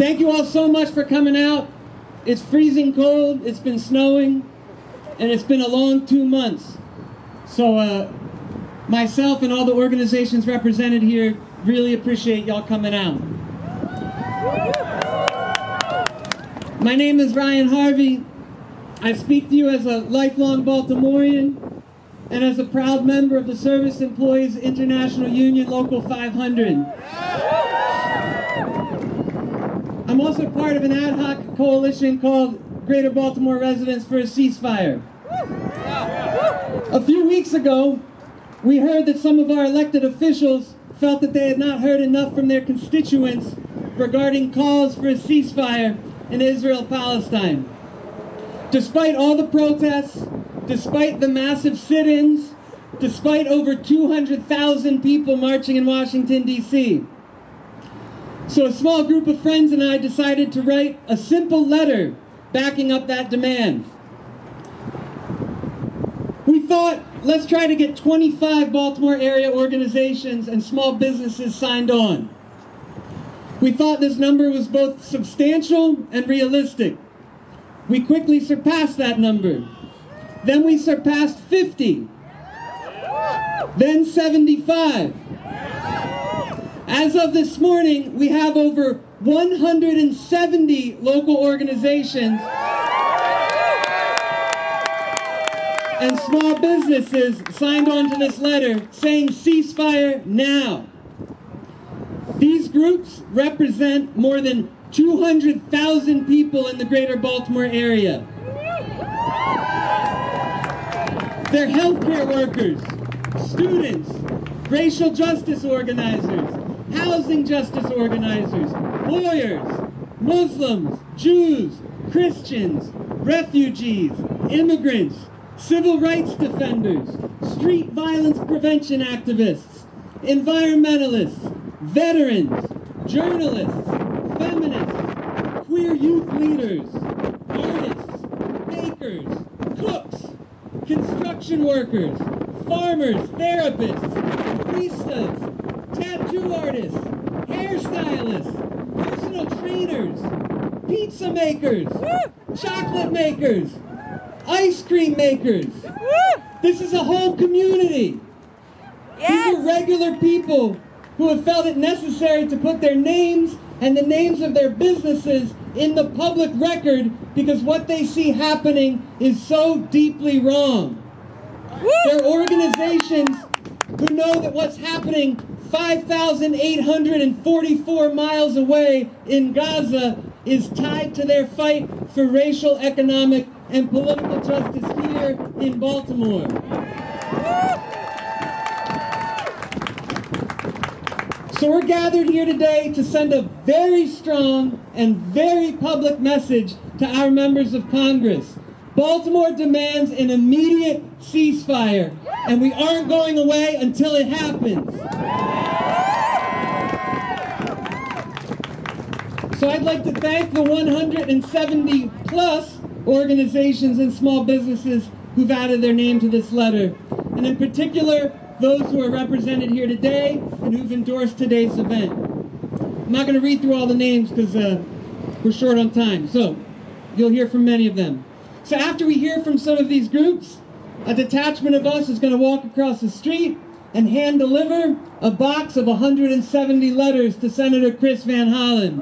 Thank you all so much for coming out. It's freezing cold, it's been snowing, and it's been a long two months. So, uh, myself and all the organizations represented here really appreciate y'all coming out. My name is Ryan Harvey. I speak to you as a lifelong Baltimorean and as a proud member of the Service Employees International Union Local 500. I'm also part of an ad hoc coalition called Greater Baltimore Residents for a Ceasefire. A few weeks ago, we heard that some of our elected officials felt that they had not heard enough from their constituents regarding calls for a ceasefire in Israel Palestine. Despite all the protests, despite the massive sit ins, despite over 200,000 people marching in Washington, D.C. So, a small group of friends and I decided to write a simple letter backing up that demand. We thought, let's try to get 25 Baltimore area organizations and small businesses signed on. We thought this number was both substantial and realistic. We quickly surpassed that number. Then we surpassed 50. Then 75. As of this morning, we have over 170 local organizations and small businesses signed on to this letter saying ceasefire now. These groups represent more than 200,000 people in the greater Baltimore area. They're healthcare workers, students, racial justice organizers, housing justice organizers, lawyers, Muslims, Jews, Christians, refugees, immigrants, civil rights defenders, street violence prevention activists, environmentalists, veterans, journalists, feminists, queer youth leaders, artists, bakers, cooks, construction workers, farmers, therapists, baristas, tattoo artists, hairstylists, personal trainers, pizza makers, chocolate makers, ice cream makers. This is a whole community. These are regular people who have felt it necessary to put their names and the names of their businesses in the public record because what they see happening is so deeply wrong. They're organizations who know that what's happening 5,844 miles away in Gaza is tied to their fight for racial, economic, and political justice here in Baltimore. So we're gathered here today to send a very strong and very public message to our members of Congress. Baltimore demands an immediate ceasefire, and we aren't going away until it happens. So I'd like to thank the 170 plus organizations and small businesses who've added their name to this letter, and in particular, those who are represented here today and who've endorsed today's event. I'm not going to read through all the names because uh, we're short on time, so you'll hear from many of them. So after we hear from some of these groups, a detachment of us is going to walk across the street and hand deliver a box of 170 letters to Senator Chris Van Hollen.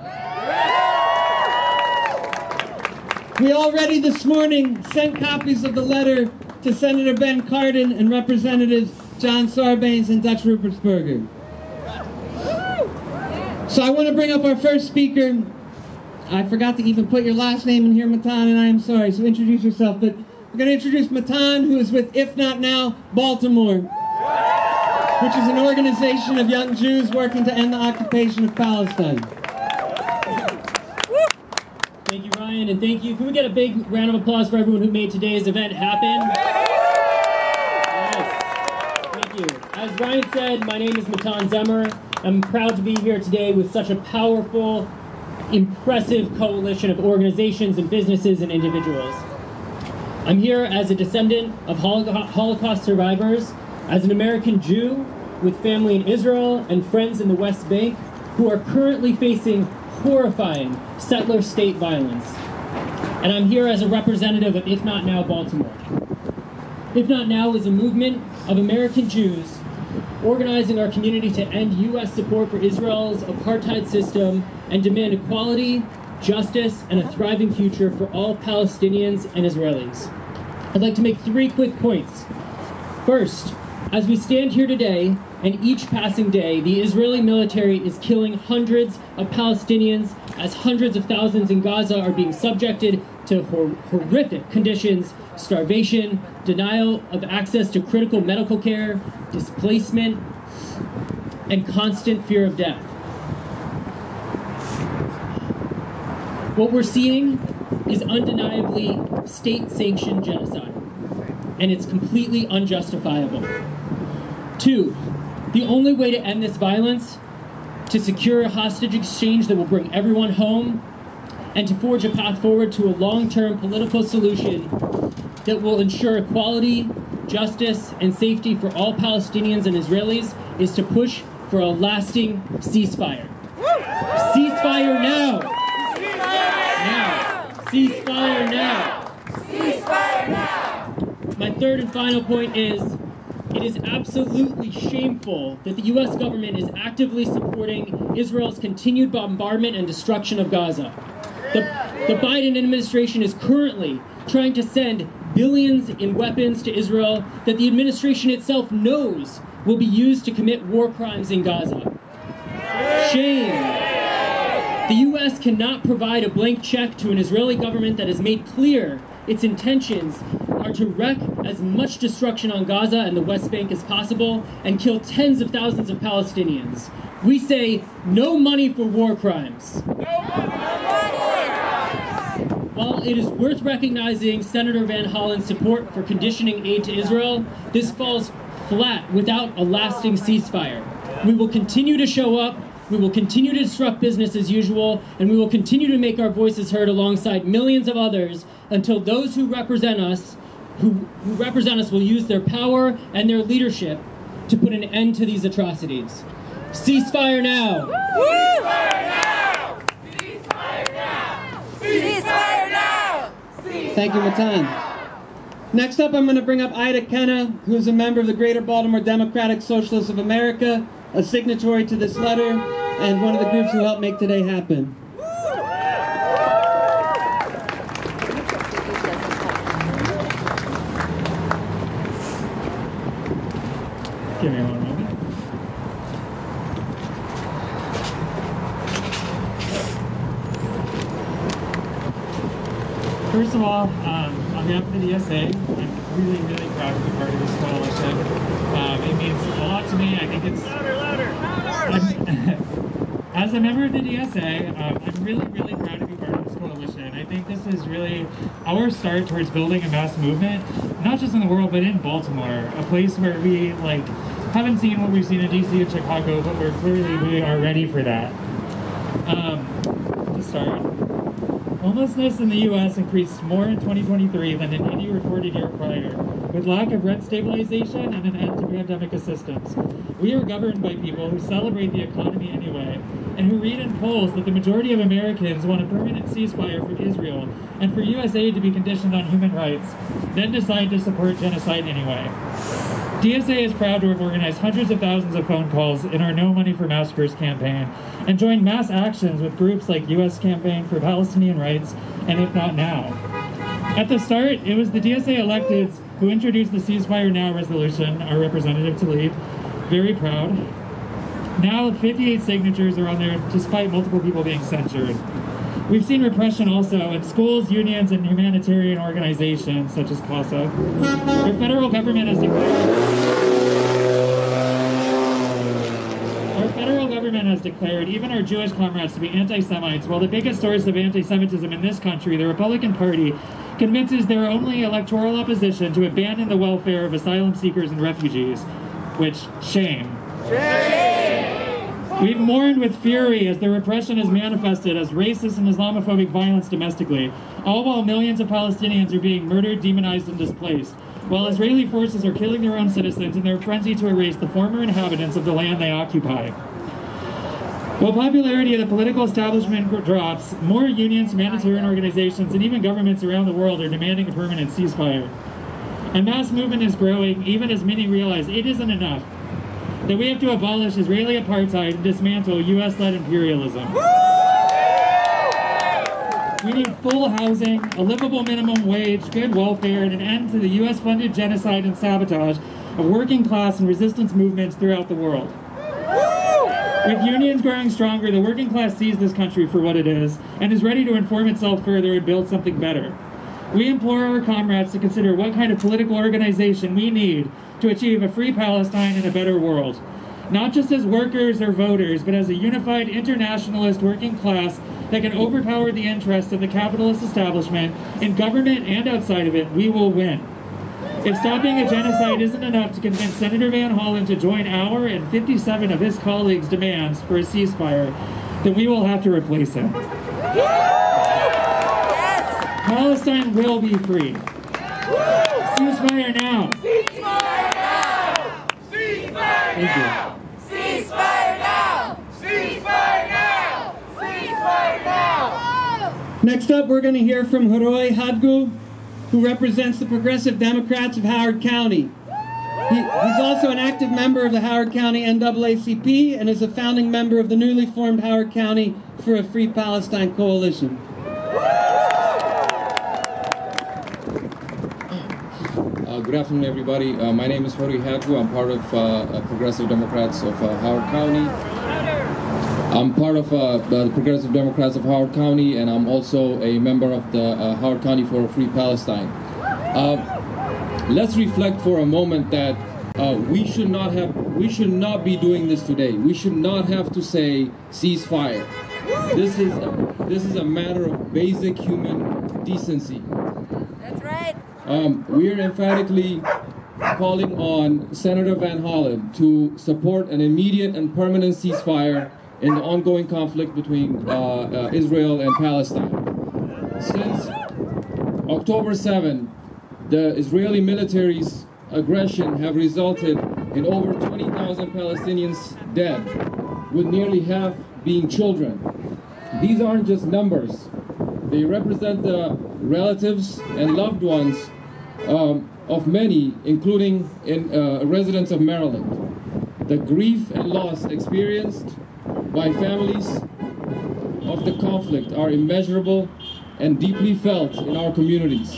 We already this morning sent copies of the letter to Senator Ben Cardin and Representatives John Sarbanes and Dutch Ruppersberger. So I want to bring up our first speaker. I forgot to even put your last name in here, Matan, and I am sorry, so introduce yourself. But we're going to introduce Matan, who is with If Not Now, Baltimore, which is an organization of young Jews working to end the occupation of Palestine. Thank you, Ryan, and thank you. Can we get a big round of applause for everyone who made today's event happen? Yes. Thank you. As Ryan said, my name is Matan Zemmer. I'm proud to be here today with such a powerful, impressive coalition of organizations and businesses and individuals. I'm here as a descendant of Holocaust survivors, as an American Jew with family in Israel and friends in the West Bank who are currently facing horrifying settler state violence. And I'm here as a representative of If Not Now Baltimore. If Not Now is a movement of American Jews organizing our community to end U.S. support for Israel's apartheid system and demand equality, justice, and a thriving future for all Palestinians and Israelis. I'd like to make three quick points. First, as we stand here today, and each passing day, the Israeli military is killing hundreds of Palestinians as hundreds of thousands in Gaza are being subjected to hor- horrific conditions starvation, denial of access to critical medical care, displacement, and constant fear of death. What we're seeing is undeniably state sanctioned genocide, and it's completely unjustifiable. Two, the only way to end this violence, to secure a hostage exchange that will bring everyone home, and to forge a path forward to a long term political solution that will ensure equality, justice, and safety for all Palestinians and Israelis is to push for a lasting ceasefire. Ceasefire now! Now! Ceasefire now! Ceasefire now! My third and final point is it is absolutely shameful that the U.S. government is actively supporting Israel's continued bombardment and destruction of Gaza. The, the Biden administration is currently trying to send billions in weapons to Israel that the administration itself knows will be used to commit war crimes in Gaza. Shame. The U.S. cannot provide a blank check to an Israeli government that has made clear its intentions are to wreak as much destruction on Gaza and the West Bank as possible and kill tens of thousands of Palestinians. We say no money for war crimes. While it is worth recognizing Senator Van Hollen's support for conditioning aid to Israel, this falls flat without a lasting ceasefire. We will continue to show up, we will continue to disrupt business as usual, and we will continue to make our voices heard alongside millions of others until those who represent us, who, who represent us, will use their power and their leadership to put an end to these atrocities. Ceasefire now! Ceasefire now! Ceasefire now! Thank you, Matan. Next up, I'm going to bring up Ida Kenna, who's a member of the Greater Baltimore Democratic Socialists of America, a signatory to this letter, and one of the groups who helped make today happen. Give me one moment. First of all, um, on behalf of the DSA, I'm really, really proud to be part of this coalition. Um, it means a lot to me. I think it's I'm- As a member of the DSA, um, I'm really, really proud to be part of this coalition. I think this is really our start towards building a mass movement, not just in the world, but in Baltimore, a place where we like haven't seen what we've seen in DC and Chicago, but we're clearly we are ready for that. Um, to start, homelessness in the U.S. increased more in 2023 than in any recorded year prior, with lack of rent stabilization and an end to pandemic assistance. We are governed by people who celebrate the economy anyway, and who read in polls that the majority of Americans want a permanent ceasefire for Israel and for U.S. aid to be conditioned on human rights, then decide to support genocide anyway. DSA is proud to have organized hundreds of thousands of phone calls in our No Money for Massacres campaign and joined mass actions with groups like U.S. Campaign for Palestinian Rights and If Not Now. At the start, it was the DSA electeds who introduced the Ceasefire Now resolution, our representative to lead. Very proud. Now, 58 signatures are on there despite multiple people being censured. We've seen repression also in schools, unions, and humanitarian organizations such as CASA. Our federal government has declared. Has declared even our Jewish comrades to be anti Semites, while the biggest source of anti Semitism in this country, the Republican Party, convinces their only electoral opposition to abandon the welfare of asylum seekers and refugees. Which, shame. We've mourned with fury as the repression is manifested as racist and Islamophobic violence domestically, all while millions of Palestinians are being murdered, demonized, and displaced, while Israeli forces are killing their own citizens in their frenzy to erase the former inhabitants of the land they occupy. While popularity of the political establishment drops, more unions, humanitarian organizations, and even governments around the world are demanding a permanent ceasefire. A mass movement is growing, even as many realize it isn't enough. That we have to abolish Israeli apartheid and dismantle US led imperialism. We need full housing, a livable minimum wage, good welfare, and an end to the US funded genocide and sabotage of working class and resistance movements throughout the world. With unions growing stronger, the working class sees this country for what it is and is ready to inform itself further and build something better. We implore our comrades to consider what kind of political organization we need to achieve a free Palestine and a better world. Not just as workers or voters, but as a unified internationalist working class that can overpower the interests of the capitalist establishment in government and outside of it, we will win. If stopping a genocide isn't enough to convince Senator Van Hollen to join our and 57 of his colleagues' demands for a ceasefire, then we will have to replace him. Palestine will be free. Ceasefire now. Ceasefire now! Ceasefire now! Ceasefire now! Ceasefire now! Ceasefire now! Next up, we're going to hear from Haroy Hadgu, who represents the Progressive Democrats of Howard County. He, he's also an active member of the Howard County NAACP and is a founding member of the newly formed Howard County for a Free Palestine Coalition. Uh, good afternoon, everybody. Uh, my name is Hori Hadgu. I'm part of uh, uh, Progressive Democrats of uh, Howard County. I'm part of uh, the Progressive Democrats of Howard County, and I'm also a member of the uh, Howard County for a Free Palestine. Let's reflect for a moment that we should not have, we should not be doing this today. We should not have to say ceasefire. This is this is a matter of basic human decency. That's right. Um, we are emphatically calling on Senator Van Hollen to support an immediate and permanent ceasefire in the ongoing conflict between uh, uh, Israel and Palestine. Since October 7, the Israeli military's aggression have resulted in over 20,000 Palestinians dead, with nearly half being children. These aren't just numbers. They represent the relatives and loved ones um, of many, including in uh, residents of Maryland. The grief and loss experienced by families of the conflict are immeasurable and deeply felt in our communities.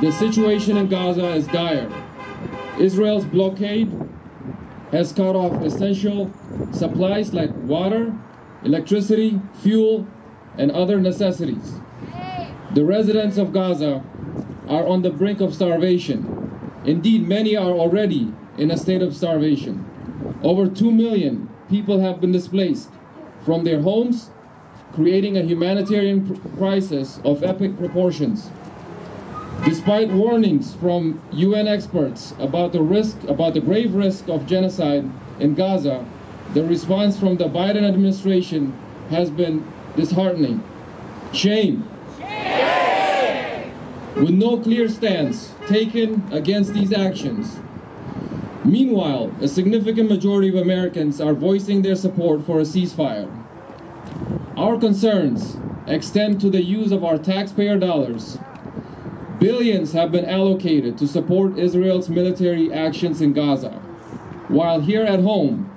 The situation in Gaza is dire. Israel's blockade has cut off essential supplies like water, electricity, fuel, and other necessities. The residents of Gaza are on the brink of starvation. Indeed, many are already in a state of starvation. Over 2 million people have been displaced from their homes, creating a humanitarian crisis of epic proportions. Despite warnings from UN experts about the risk, about the grave risk of genocide in Gaza, the response from the Biden administration has been disheartening. Shame. With no clear stance taken against these actions. Meanwhile, a significant majority of Americans are voicing their support for a ceasefire. Our concerns extend to the use of our taxpayer dollars. Billions have been allocated to support Israel's military actions in Gaza. While here at home,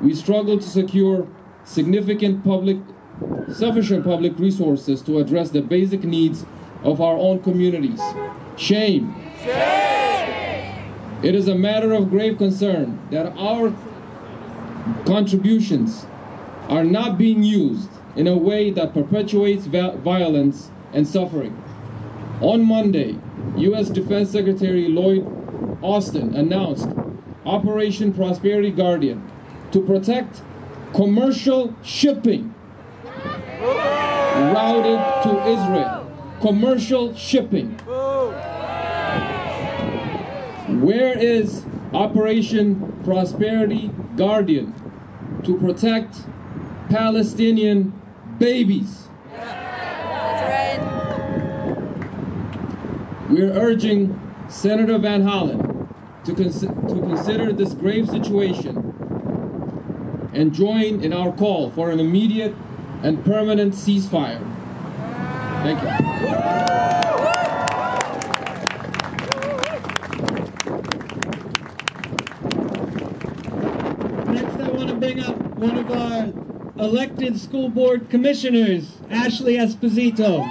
we struggle to secure significant public, sufficient public resources to address the basic needs of our own communities. Shame. It is a matter of grave concern that our contributions are not being used in a way that perpetuates violence and suffering. On Monday, U.S. Defense Secretary Lloyd Austin announced Operation Prosperity Guardian to protect commercial shipping routed to Israel. Commercial shipping. Where is Operation Prosperity Guardian to protect Palestinian babies? That's right. We're urging Senator Van Hollen to, cons- to consider this grave situation and join in our call for an immediate and permanent ceasefire. Thank you. Next, I want to bring up one of our elected school board commissioners, Ashley Esposito.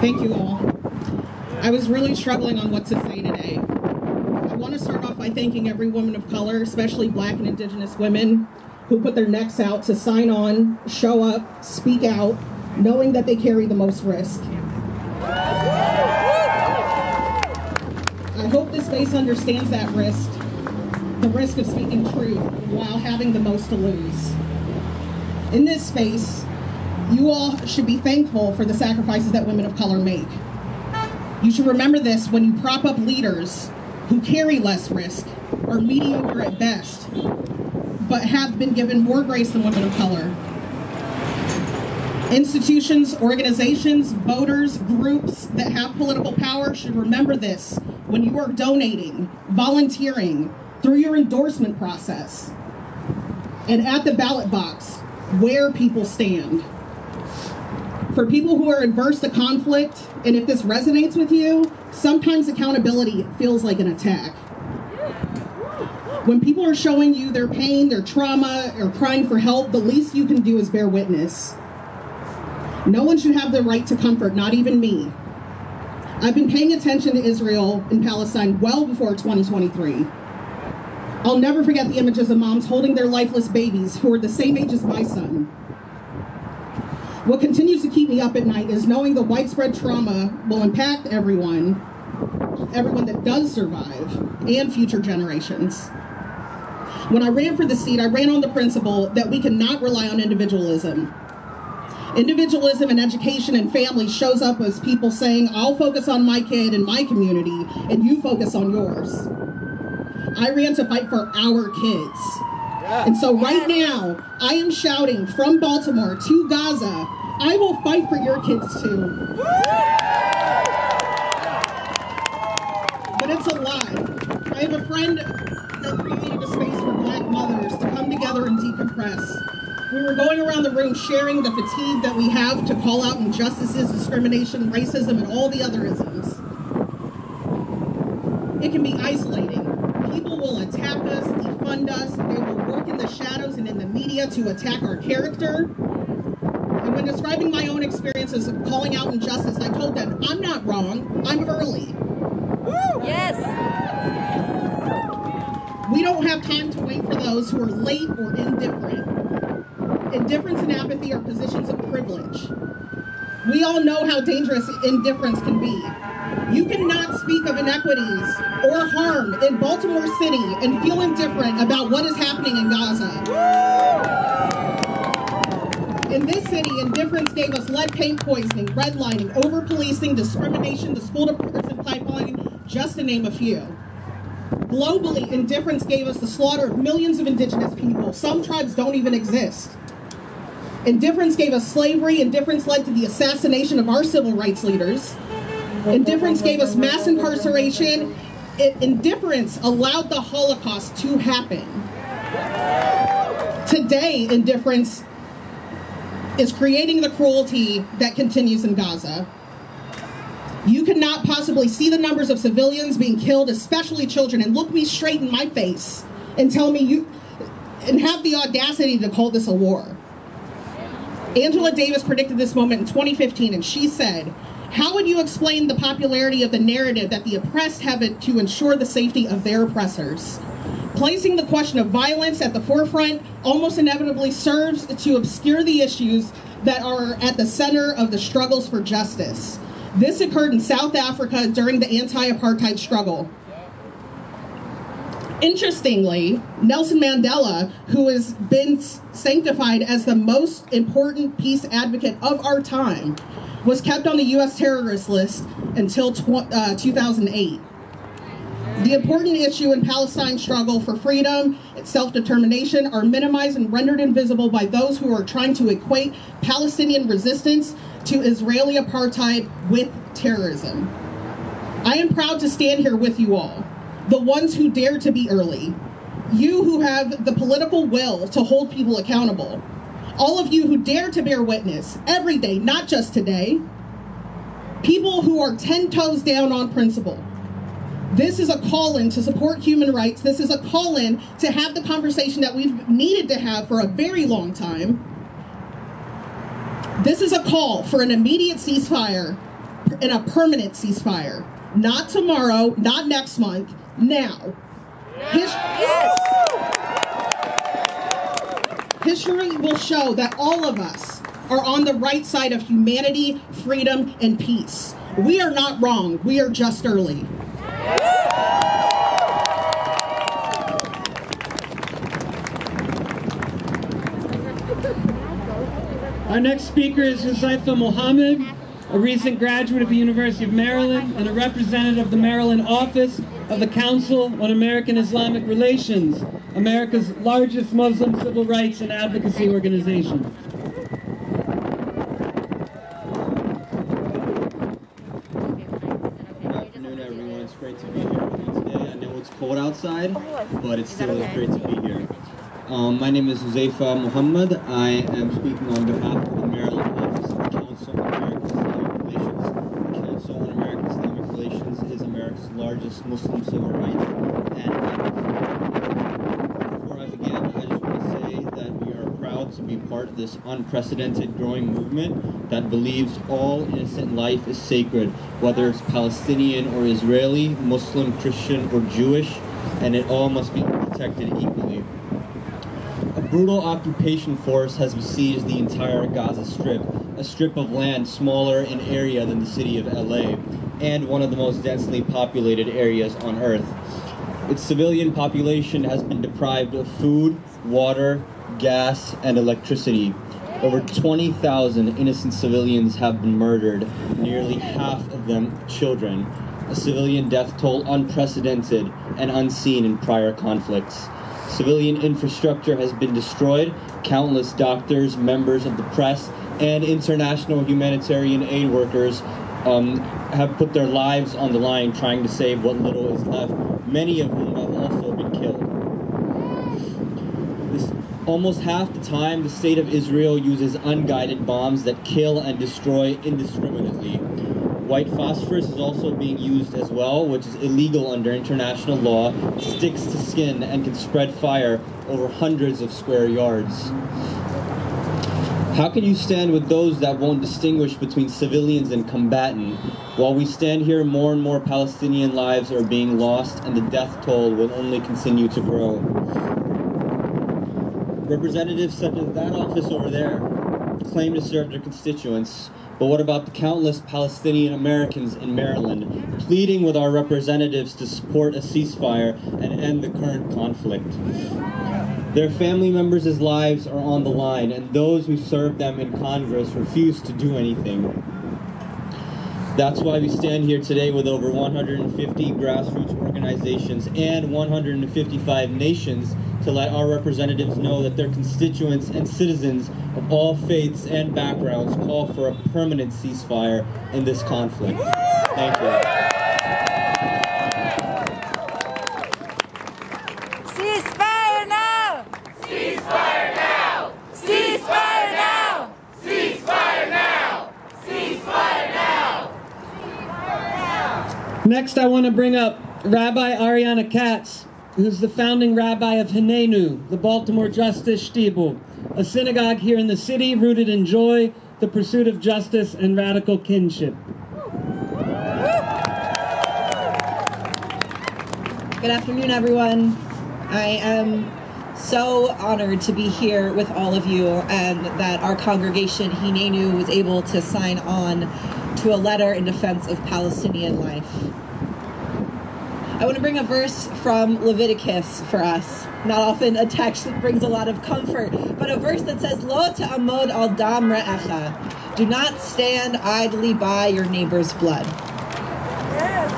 Thank you all. I was really struggling on what to say today. I want to start off by thanking every woman of color, especially black and indigenous women, who put their necks out to sign on, show up, speak out, knowing that they carry the most risk. I hope this space understands that risk, the risk of speaking truth while having the most to lose. In this space, you all should be thankful for the sacrifices that women of color make. You should remember this when you prop up leaders who carry less risk, are mediocre at best, but have been given more grace than women of color. Institutions, organizations, voters, groups that have political power should remember this when you are donating, volunteering, through your endorsement process, and at the ballot box, where people stand. For people who are adverse to conflict, and if this resonates with you, sometimes accountability feels like an attack. When people are showing you their pain, their trauma, or crying for help, the least you can do is bear witness. No one should have the right to comfort, not even me. I've been paying attention to Israel and Palestine well before 2023. I'll never forget the images of moms holding their lifeless babies who are the same age as my son. What continues to keep me up at night is knowing the widespread trauma will impact everyone, everyone that does survive, and future generations. When I ran for the seat, I ran on the principle that we cannot rely on individualism. Individualism in education and family shows up as people saying, I'll focus on my kid and my community, and you focus on yours. I ran to fight for our kids. And so right now, I am shouting from Baltimore to Gaza, I will fight for your kids too. But it's a lie. I have a friend that created a space for black mothers to come together and decompress. We were going around the room sharing the fatigue that we have to call out injustices, discrimination, racism, and all the other isms. It can be isolating. People will attack us, defund us, they will work in the shadows and in the media to attack our character. And when describing my own experiences of calling out injustice, I told them, I'm not wrong, I'm early. Yes. We don't have time to wait for those who are late or indifferent. Indifference and apathy are positions of privilege. We all know how dangerous indifference can be. You cannot speak of inequities or harm in Baltimore City and feel indifferent about what is happening in Gaza. In this city, indifference gave us lead paint poisoning, redlining, over policing, discrimination, the school to prison pipeline, just to name a few. Globally, indifference gave us the slaughter of millions of indigenous people. Some tribes don't even exist. Indifference gave us slavery. Indifference led to the assassination of our civil rights leaders. Indifference gave us mass incarceration. Indifference allowed the Holocaust to happen. Today, indifference is creating the cruelty that continues in Gaza. You cannot possibly see the numbers of civilians being killed, especially children, and look me straight in my face and tell me you and have the audacity to call this a war. Angela Davis predicted this moment in 2015, and she said, How would you explain the popularity of the narrative that the oppressed have it to ensure the safety of their oppressors? Placing the question of violence at the forefront almost inevitably serves to obscure the issues that are at the center of the struggles for justice. This occurred in South Africa during the anti apartheid struggle. Interestingly, Nelson Mandela, who has been sanctified as the most important peace advocate of our time, was kept on the U.S. terrorist list until uh, 2008. The important issue in Palestine's struggle for freedom and self determination are minimized and rendered invisible by those who are trying to equate Palestinian resistance to Israeli apartheid with terrorism. I am proud to stand here with you all, the ones who dare to be early, you who have the political will to hold people accountable, all of you who dare to bear witness every day, not just today, people who are 10 toes down on principle. This is a call in to support human rights. This is a call in to have the conversation that we've needed to have for a very long time. This is a call for an immediate ceasefire and a permanent ceasefire. Not tomorrow, not next month, now. His- History will show that all of us are on the right side of humanity, freedom, and peace. We are not wrong. We are just early. Our next speaker is Huzaifa Mohammed, a recent graduate of the University of Maryland and a representative of the Maryland office of the Council on American Islamic Relations, America's largest Muslim civil rights and advocacy organization. Good afternoon, everyone. It's great to be here with you today. I know it's cold outside, but it's still great to be here. Um, my name is Huzaifa Muhammad. I am speaking on behalf of the Maryland office of the Council on American Islamic Relations. The Council on American Islamic Relations is America's largest Muslim civil rights and. Uh, before I begin, I just want to say that we are proud to be part of this unprecedented growing movement that believes all innocent life is sacred, whether it's Palestinian or Israeli, Muslim, Christian, or Jewish, and it all must be protected equally. A brutal occupation force has besieged the entire Gaza Strip, a strip of land smaller in area than the city of LA, and one of the most densely populated areas on Earth. Its civilian population has been deprived of food, water, gas, and electricity. Over 20,000 innocent civilians have been murdered, nearly half of them children, a civilian death toll unprecedented and unseen in prior conflicts. Civilian infrastructure has been destroyed. Countless doctors, members of the press, and international humanitarian aid workers um, have put their lives on the line trying to save what little is left, many of whom have also been killed. This, almost half the time, the state of Israel uses unguided bombs that kill and destroy indiscriminately. White phosphorus is also being used as well, which is illegal under international law, sticks to skin, and can spread fire over hundreds of square yards. How can you stand with those that won't distinguish between civilians and combatant? While we stand here, more and more Palestinian lives are being lost, and the death toll will only continue to grow. Representatives such as that office over there claim to serve their constituents, but what about the countless Palestinian Americans in Maryland pleading with our representatives to support a ceasefire and end the current conflict? Their family members' lives are on the line, and those who serve them in Congress refuse to do anything. That's why we stand here today with over 150 grassroots organizations and 155 nations to let our representatives know that their constituents and citizens of all faiths and backgrounds call for a permanent ceasefire in this conflict. Thank you. Ceasefire now! Ceasefire now! Ceasefire now! Ceasefire now! Ceasefire now! Next, I want to bring up Rabbi Ariana Katz, who's the founding rabbi of Hinenu, the Baltimore Justice Shtiebel, a synagogue here in the city rooted in joy, the pursuit of justice, and radical kinship. Good afternoon, everyone. I am so honored to be here with all of you and that our congregation, Hinenu, was able to sign on to a letter in defense of Palestinian life. I want to bring a verse from Leviticus for us. Not often a text that brings a lot of comfort, but a verse that says, Lo ta'amod al dam re'echa. Do not stand idly by your neighbor's blood.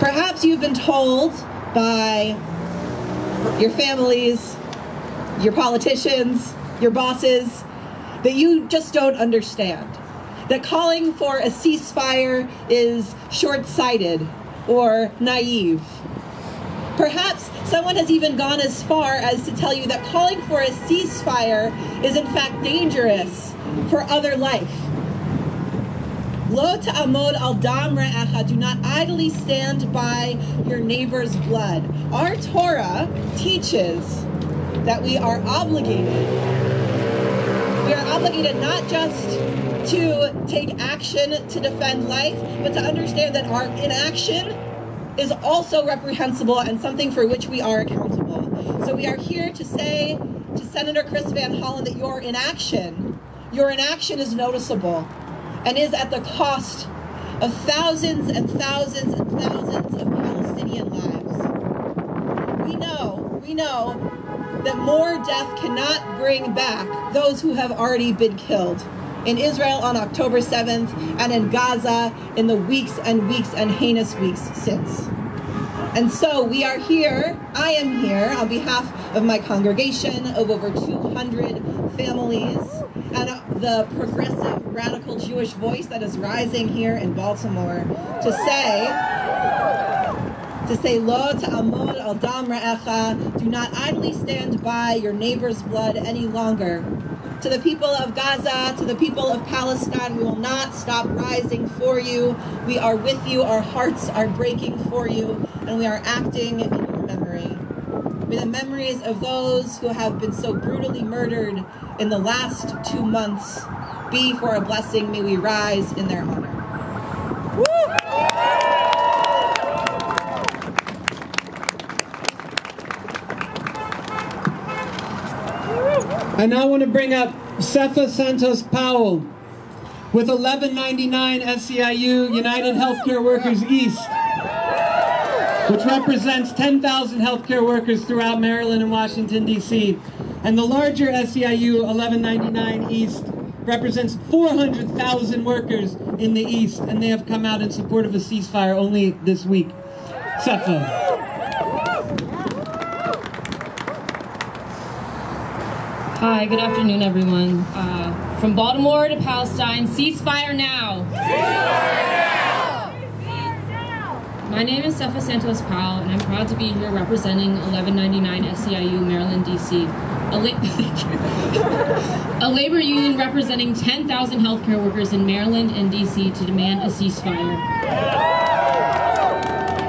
Perhaps you've been told by your families, your politicians, your bosses, that you just don't understand. that calling for a ceasefire is short sighted or naive. Perhaps someone has even gone as far as to tell you that calling for a ceasefire is in fact dangerous for other life. Lo ta'amod al dam re'echa, do not idly stand by your neighbor's blood. Our Torah teaches that we are obligated. We are obligated not just to take action to defend life, but to understand that our inaction is also reprehensible and something for which we are accountable. So we are here to say to Senator Chris Van Hollen that your inaction, your inaction is noticeable and is at the cost of thousands and thousands and thousands of Palestinian lives. We know, we know that more death cannot bring back those who have already been killed. In Israel on October 7th, and in Gaza in the weeks and weeks and heinous weeks since. And so we are here, I am here on behalf of my congregation of over 200 families and the progressive radical Jewish voice that is rising here in Baltimore to say, to say, Lo ta'amod al dam ra'echa, do not idly stand by your neighbor's blood any longer. To the people of Gaza, to the people of Palestine, we will not stop rising for you. We are with you, our hearts are breaking for you, and we are acting in your memory. May the memories of those who have been so brutally murdered in the last two months be for a blessing. May we rise in their honor. I now want to bring up Cefa Santos Powell with 1199 SEIU United Healthcare Workers East, which represents 10,000 healthcare workers throughout Maryland and Washington, D.C. And the larger SEIU 1199 East represents 400,000 workers in the East, and they have come out in support of a ceasefire only this week. Cefa. Hi, good afternoon, everyone. Uh, from Baltimore to Palestine, ceasefire now! My name is Cefa Santos Powell, and I'm proud to be here representing 1199 SEIU, Maryland, D.C., a, la- a labor union representing 10,000 healthcare workers in Maryland and D.C. to demand a ceasefire.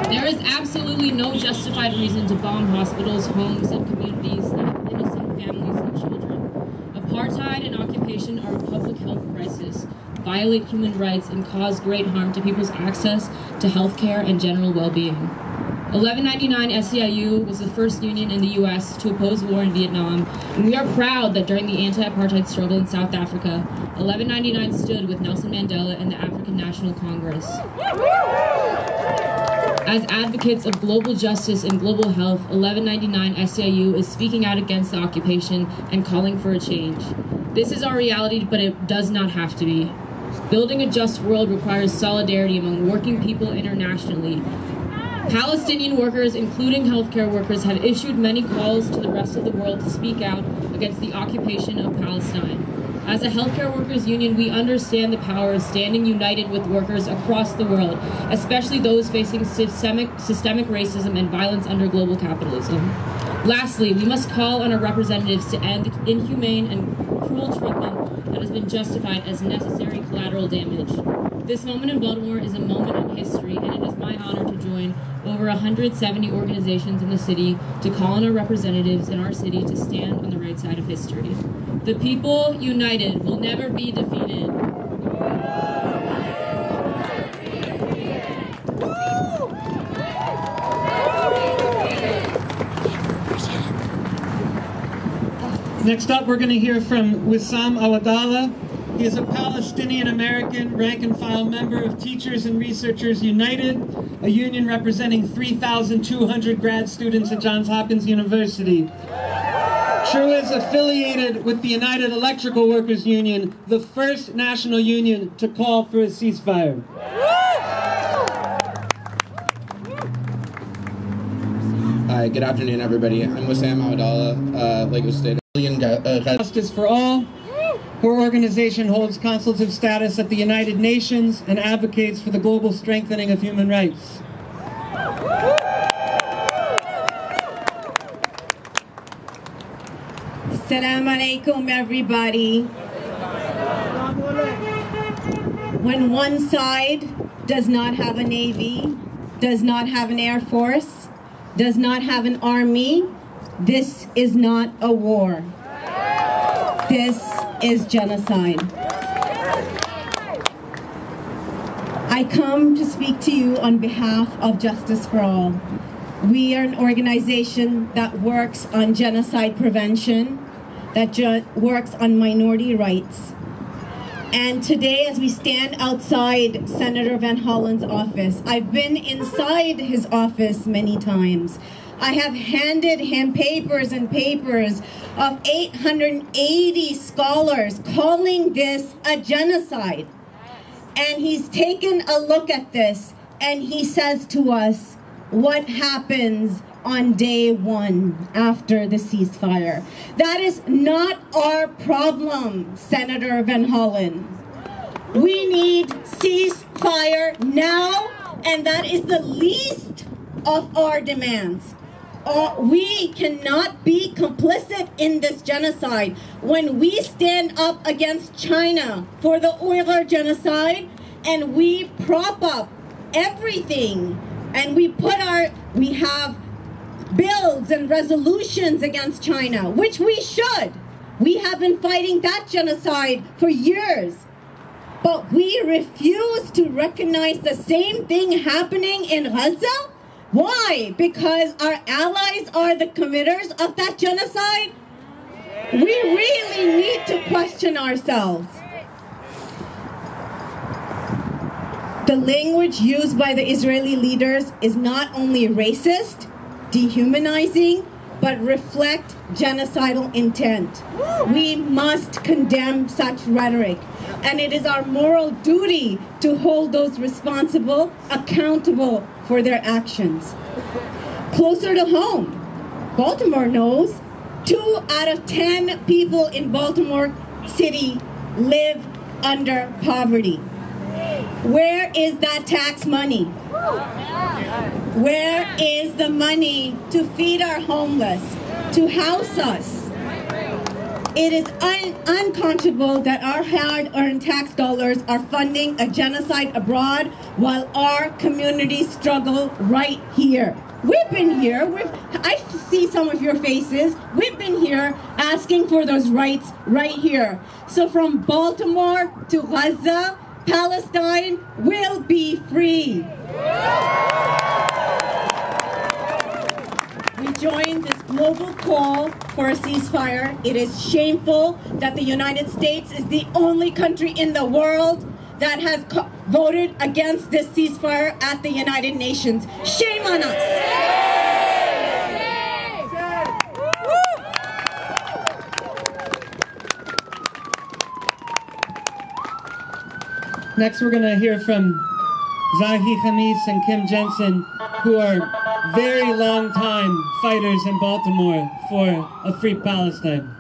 There is absolutely no justified reason to bomb hospitals, homes, and communities that have innocent families and children. Apartheid and are a public health crisis, violate human rights, and cause great harm to people's access to health care and general well-being. 1199 SEIU was the first union in the U.S. to oppose war in Vietnam, and we are proud that during the anti-apartheid struggle in South Africa, 1199 stood with Nelson Mandela and the African National Congress. As advocates of global justice and global health, 1199 SEIU is speaking out against the occupation and calling for a change. This is our reality, but it does not have to be. Building a just world requires solidarity among working people internationally. Palestinian workers, including healthcare workers, have issued many calls to the rest of the world to speak out against the occupation of Palestine. As a healthcare workers union, we understand the power of standing united with workers across the world, especially those facing systemic, systemic racism and violence under global capitalism. Lastly, we must call on our representatives to end inhumane and cruel treatment that has been justified as necessary collateral damage. This moment in Baltimore is a moment in history, and it is my honor to join over 170 organizations in the city to call on our representatives in our city to stand on the right side of history. The people united will never be defeated. Next up, we're going to hear from Wissam Awadallah. He is a Palestinian American rank and file member of Teachers and Researchers United, a union representing 3,200 grad students at Johns Hopkins University. TRU is affiliated with the United Electrical Workers Union, the first national union to call for a ceasefire. Hi, good afternoon, everybody. I'm Wissam Awadallah, uh, Lagos State. Uh, Justice for all. Her organization holds consultative status at the United Nations and advocates for the global strengthening of human rights. Assalamu alaikum, everybody. When one side does not have a navy, does not have an air force, does not have an army, this is not a war. This is genocide. I come to speak to you on behalf of Justice for All. We are an organization that works on genocide prevention, that works on minority rights. And today, as we stand outside Senator Van Hollen's office, I've been inside his office many times. I have handed him papers and papers of 880 scholars calling this a genocide. And he's taken a look at this and he says to us, what happens on day one after the ceasefire? That is not our problem, Senator Van Hollen. We need ceasefire now, and that is the least of our demands. We cannot be complicit in this genocide. When we stand up against China for the Uyghur genocide and we prop up everything and we put our, we have bills and resolutions against China, which we should. We have been fighting that genocide for years. But we refuse to recognize the same thing happening in Gaza? Why? Because our allies are the committers of that genocide? We really need to question ourselves. The language used by the Israeli leaders is not only racist, dehumanizing, but reflect genocidal intent. We must condemn such rhetoric, and it is our moral duty to hold those responsible accountable for their actions. Closer to home, Baltimore knows two out of ten people in Baltimore City live under poverty. Where is that tax money? Where is the money to feed our homeless, to house us? It is un- unconscionable that our hard earned tax dollars are funding a genocide abroad while our communities struggle right here. We've been here. We've, I see some of your faces. We've been here asking for those rights right here. So from Baltimore to Gaza, Palestine will be free. We join this global call for a ceasefire. It is shameful that the United States is the only country in the world that has voted against this ceasefire at the United Nations. Shame on us. Next, we're going to hear from Zahi Khamis and Kim Jensen, who are very long time fighters in Baltimore for a free Palestine.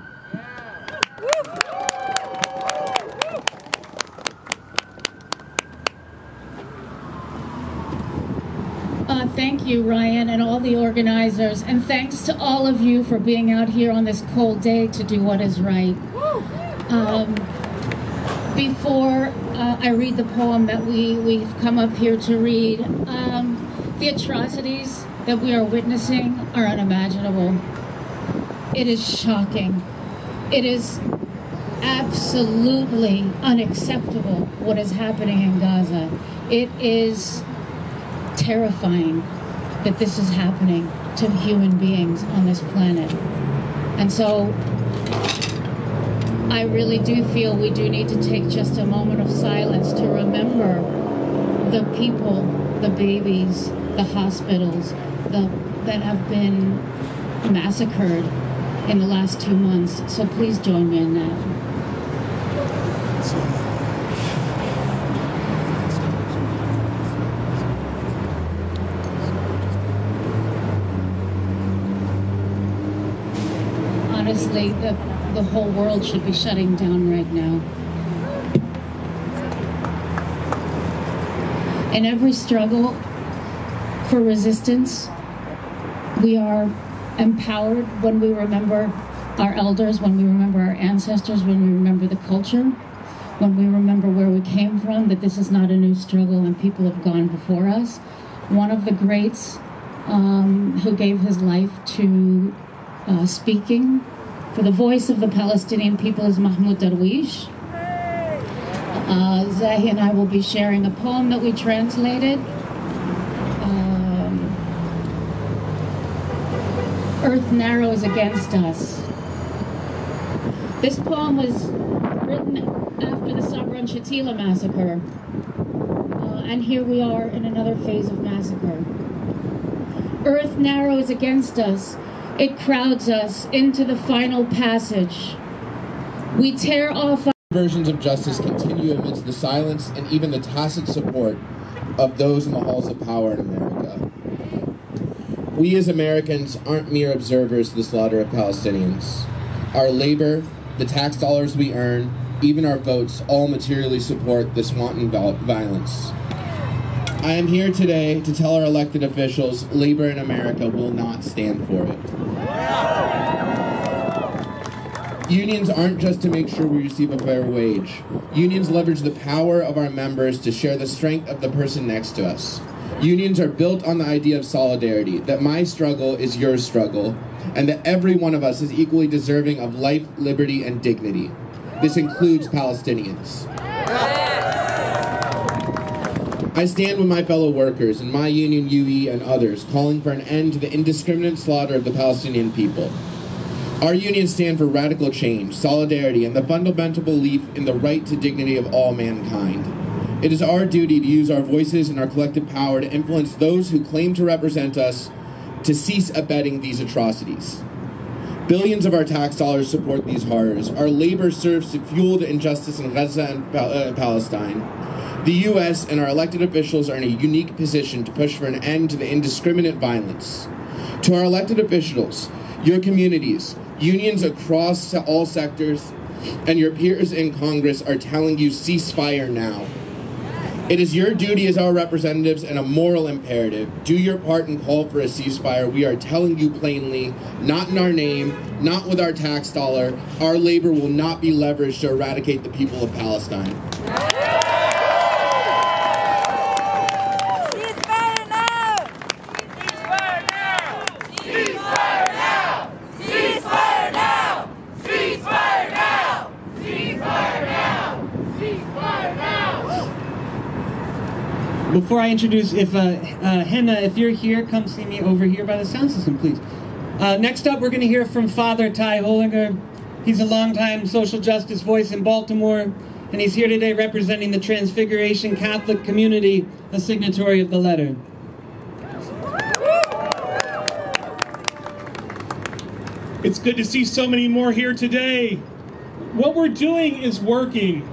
Uh, thank you, Ryan, and all the organizers, and thanks to all of you for being out here on this cold day to do what is right. Um, before uh, I read the poem that we, we've come up here to read, um, the atrocities that we are witnessing are unimaginable. It is shocking. It is absolutely unacceptable what is happening in Gaza. It is terrifying that this is happening to human beings on this planet. And so I really do feel we do need to take just a moment of silence to remember the people, the babies, the hospitals, the that have been massacred in the last two months. So please join me in that. honestly, the the whole world should be shutting down right now. In every struggle for resistance, we are empowered when we remember our elders, when we remember our ancestors, when we remember the culture, when we remember where we came from, that this is not a new struggle and people have gone before us. One of the greats um, who gave his life to uh, speaking for the voice of the Palestinian people is Mahmoud Darwish. Uh, Zahi and I will be sharing a poem that we translated. Um, Earth narrows against us. This poem was written after the Sabra and Shatila massacre. Uh, and here we are in another phase of massacre. Earth narrows against us. It crowds us into the final passage. We tear off our versions of justice continue amidst the silence and even the tacit support of those in the halls of power in America. We as Americans aren't mere observers of the slaughter of Palestinians. Our labor, the tax dollars we earn, even our votes all materially support this wanton violence. I am here today to tell our elected officials labor in America will not stand for it. Unions aren't just to make sure we receive a fair wage. Unions leverage the power of our members to share the strength of the person next to us. Unions are built on the idea of solidarity, that my struggle is your struggle, and that every one of us is equally deserving of life, liberty, and dignity. This includes Palestinians. I stand with my fellow workers in my union UE and others calling for an end to the indiscriminate slaughter of the Palestinian people. Our unions stand for radical change, solidarity, and the fundamental belief in the right to dignity of all mankind. It is our duty to use our voices and our collective power to influence those who claim to represent us to cease abetting these atrocities. Billions of our tax dollars support these horrors. Our labor serves to fuel the injustice in Gaza and uh, Palestine. The U.S. and our elected officials are in a unique position to push for an end to the indiscriminate violence. To our elected officials, your communities, Unions across all sectors and your peers in Congress are telling you ceasefire now. It is your duty as our representatives and a moral imperative. Do your part and call for a ceasefire. We are telling you plainly, not in our name, not with our tax dollar, our labor will not be leveraged to eradicate the people of Palestine. Before I introduce, if uh, uh, Henna, if you're here, come see me over here by the sound system, please. Uh, next up, we're going to hear from Father Ty Hullinger. He's a longtime social justice voice in Baltimore, and he's here today representing the Transfiguration Catholic community, a signatory of the letter. It's good to see so many more here today. What we're doing is working.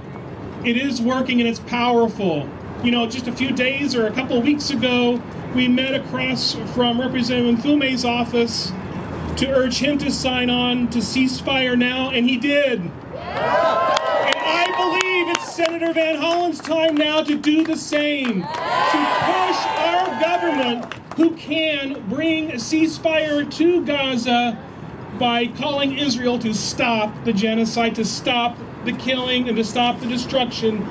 It is working and it's powerful you know, just a few days or a couple of weeks ago, we met across from Representative Mfume's office to urge him to sign on to ceasefire now, and he did. And I believe it's Senator Van Hollen's time now to do the same, to push our government who can bring a ceasefire to Gaza by calling Israel to stop the genocide, to stop the killing, and to stop the destruction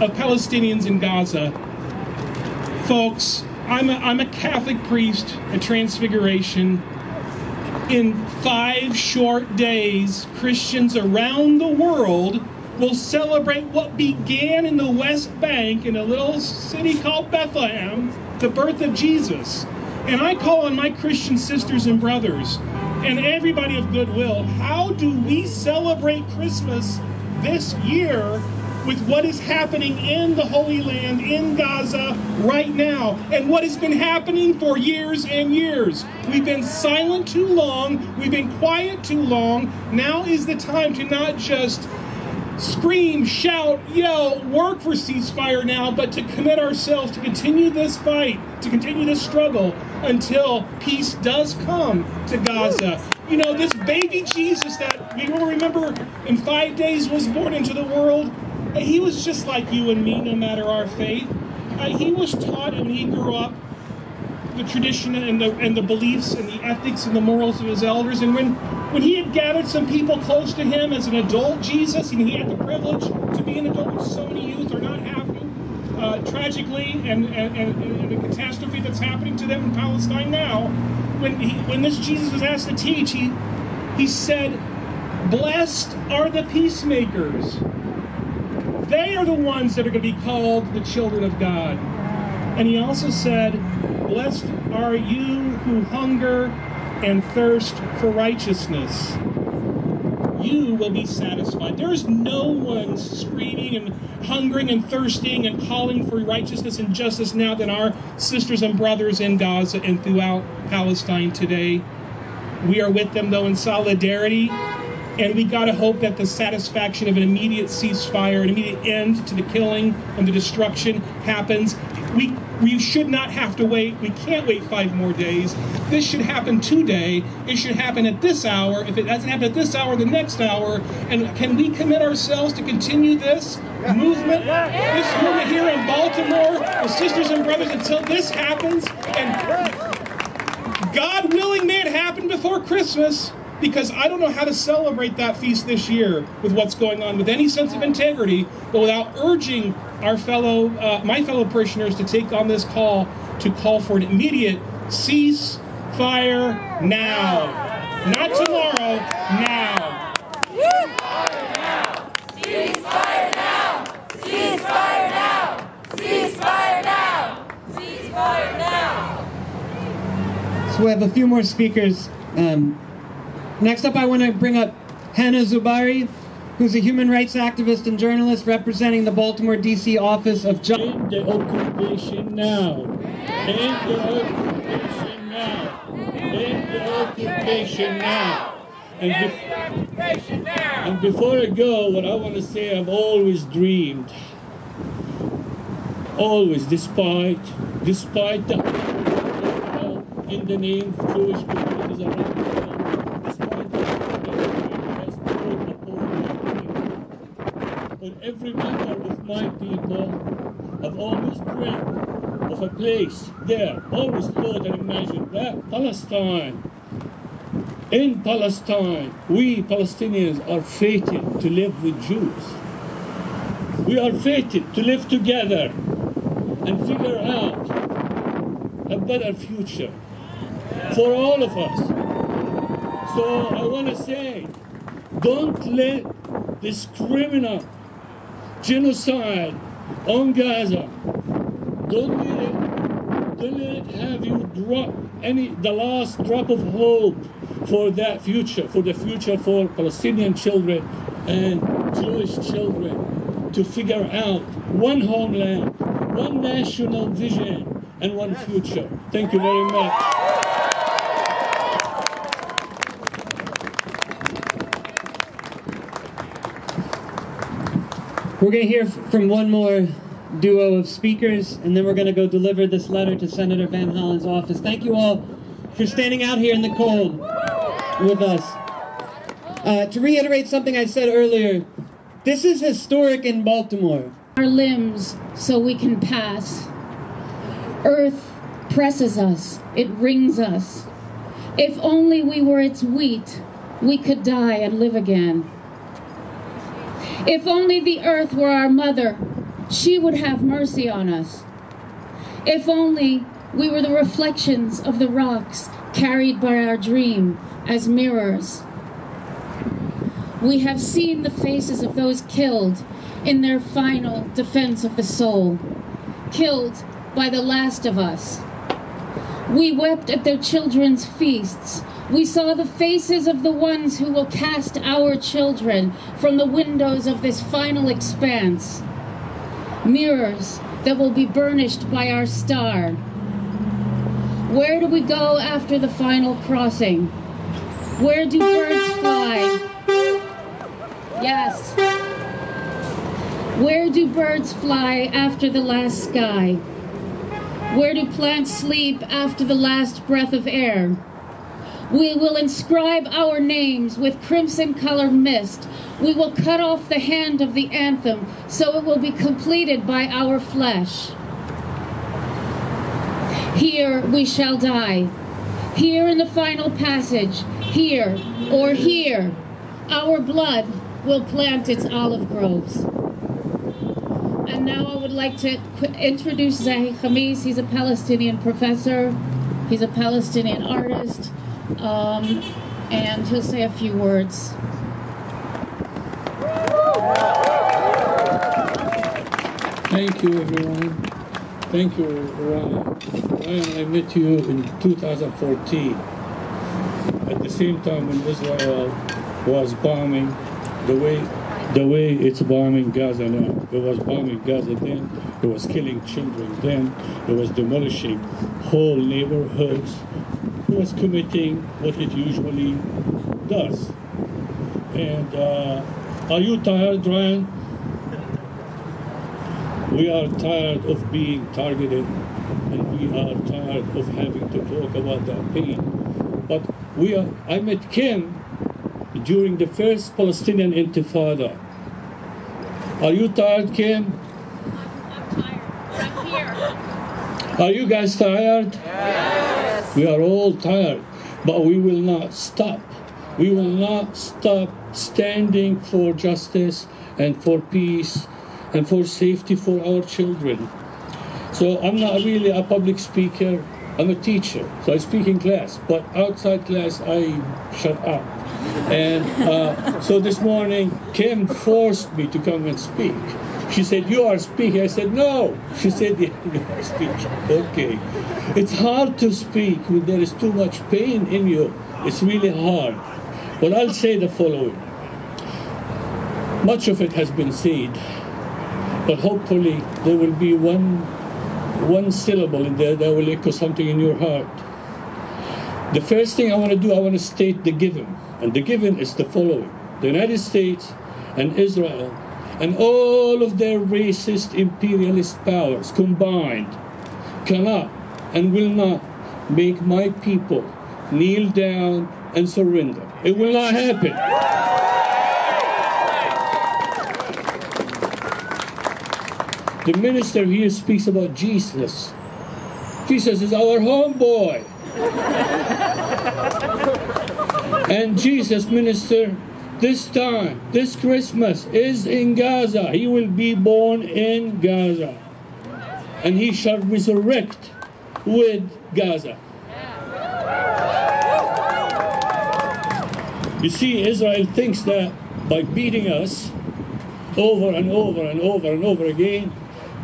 of Palestinians in Gaza. Folks, I'm a, I'm a Catholic priest at Transfiguration. In five short days, Christians around the world will celebrate what began in the West Bank in a little city called Bethlehem, the birth of Jesus. And I call on my Christian sisters and brothers and everybody of goodwill how do we celebrate Christmas this year with what is happening in the Holy Land, in Gaza, right now, and what has been happening for years and years. We've been silent too long, we've been quiet too long. Now is the time to not just scream, shout, yell, work for ceasefire now, but to commit ourselves to continue this fight, to continue this struggle until peace does come to Gaza. You know, this baby Jesus that we will remember in five days was born into the world, he was just like you and me, no matter our faith. Uh, he was taught when he grew up the tradition and the and the beliefs and the ethics and the morals of his elders. And when when he had gathered some people close to him as an adult Jesus, and he had the privilege to be an adult, which so many youth are not having, uh, tragically, and, and, and, and the catastrophe that's happening to them in Palestine now. When he, when this Jesus was asked to teach, he he said, "Blessed are the peacemakers." They are the ones that are going to be called the children of God. And he also said, Blessed are you who hunger and thirst for righteousness. You will be satisfied. There is no one screaming and hungering and thirsting and calling for righteousness and justice now than our sisters and brothers in Gaza and throughout Palestine today. We are with them, though, in solidarity and we got to hope that the satisfaction of an immediate ceasefire, an immediate end to the killing and the destruction happens. We we should not have to wait. We can't wait five more days. This should happen today. It should happen at this hour. If it doesn't happen at this hour, the next hour. And can we commit ourselves to continue this movement, this movement here in Baltimore, the sisters and brothers, until this happens? And God willing, may it happen before Christmas because I don't know how to celebrate that feast this year with what's going on with any sense of integrity, but without urging our fellow, uh, my fellow parishioners to take on this call to call for an immediate cease fire now, not tomorrow, now. Ceasefire now! Ceasefire now! Ceasefire now! Ceasefire now! So we have a few more speakers. Um, next up, I want to bring up Hannah Zubari, who's a human rights activist and journalist representing the Baltimore, D.C. office of Justice. End the occupation now. End the occupation now. End the occupation now. And, bef- and before I go, what I want to say, I've always dreamed. Always, despite, despite the in the name of Jewish communities around the world, despite the has poured upon my people. On every member of my people, I've always dreamt of a place there, always thought and imagined that Palestine. In Palestine, we Palestinians are fated to live with Jews. We are fated to live together and figure out a better future for all of us. So I want to say, don't let this criminal genocide on Gaza, don't let it, don't let it have you drop any the last drop of hope for that future, for the future for Palestinian children and Jewish children to figure out one homeland, one national vision, and one future. Thank you very much. We're going to hear from one more duo of speakers, and then we're going to go deliver this letter to Senator Van Hollen's office. Thank you all for standing out here in the cold with us. Uh, to reiterate something I said earlier, this is historic in Baltimore. Our limbs so we can pass. Earth presses us, it wrings us. If only we were its wheat, we could die and live again. If only the earth were our mother, she would have mercy on us. If only we were the reflections of the rocks carried by our dream as mirrors. We have seen the faces of those killed in their final defense of the soul, killed by the last of us. We wept at their children's feasts. We saw the faces of the ones who will cast our children from the windows of this final expanse. Mirrors that will be burnished by our star. Where do we go after the final crossing? Where do birds fly? Yes, Where do birds fly after the last sky? Where do plants sleep after the last breath of air? We will inscribe our names with crimson colored mist. We will cut off the hand of the anthem so it will be completed by our flesh. Here we shall die. Here in the final passage, here or here, our blood will plant its olive groves. And now I would like to introduce Zahi Khamis. He's a Palestinian professor, he's a Palestinian artist, um, and he'll say a few words. Thank you, everyone. Thank you, Ryan. Ryan, I met you in 2014. At the same time when Israel was bombing the way the way it's bombing Gaza now. It was bombing Gaza then, it was killing children then, it was demolishing whole neighborhoods, was committing what it usually does. And uh, are you tired, Ryan? We are tired of being targeted and we are tired of having to talk about that pain. But we are, I met Kim during the first Palestinian Intifada. Are you tired, Kim? Are you guys tired? Yes. We are all tired, but we will not stop. We will not stop standing for justice and for peace and for safety for our children. So I'm not really a public speaker. I'm a teacher, so I speak in class. But outside class, I shut up. And uh, so this morning, Kim forced me to come and speak. She said, "You are speaking." I said, "No." She said, "Yeah, you are speaking." Okay. It's hard to speak when there is too much pain in you. It's really hard. But I'll say the following. Much of it has been said, but hopefully there will be one one syllable in there that will echo something in your heart. The first thing I want to do, I want to state the given. And the given is the following the United States and Israel and all of their racist imperialist powers combined cannot and will not make my people kneel down and surrender. It will not happen. The minister here speaks about Jesus. Jesus is our homeboy. and Jesus, minister, this time, this Christmas, is in Gaza. He will be born in Gaza. And he shall resurrect with Gaza. You see, Israel thinks that by beating us over and over and over and over again,